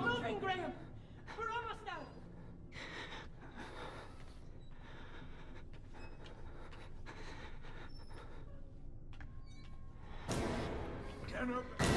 Graham! We're almost out! Can't open.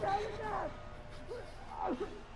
Come on, come on.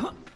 Huh.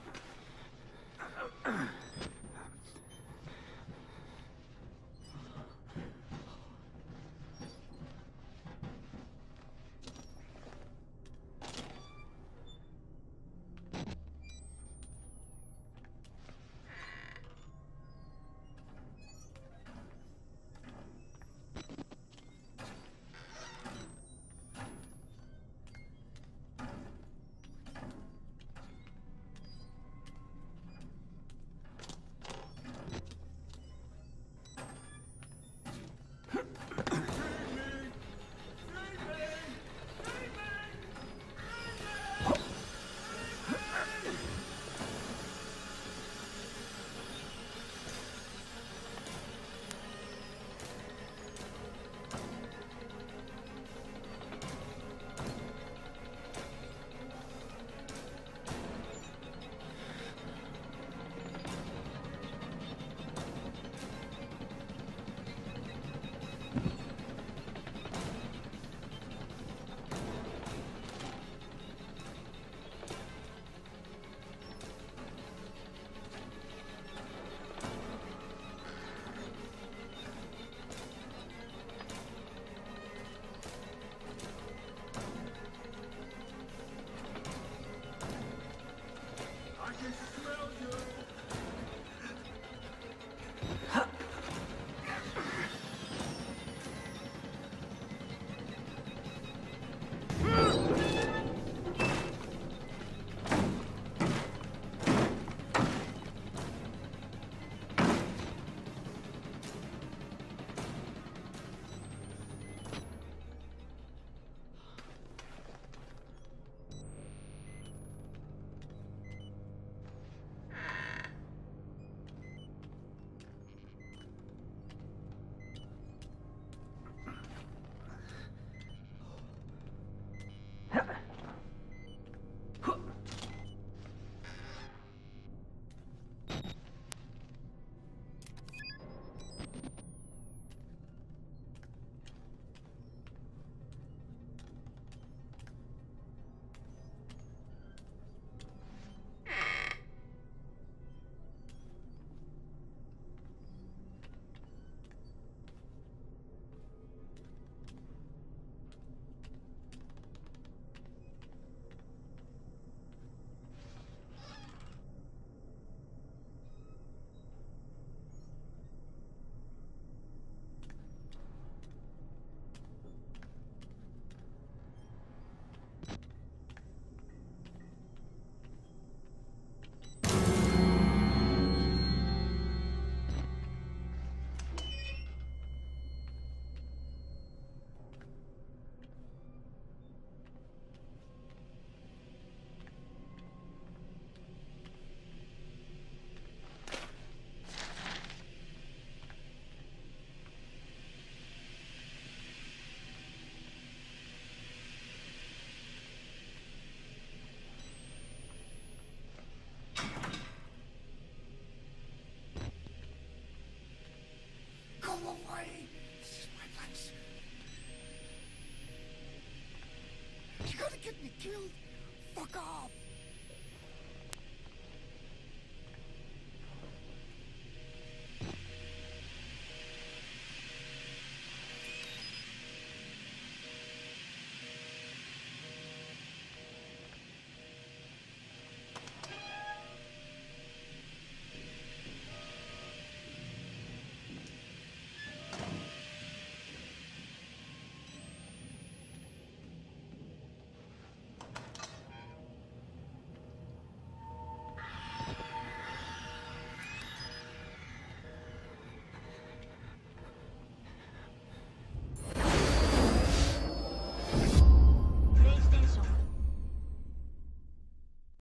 Fuck.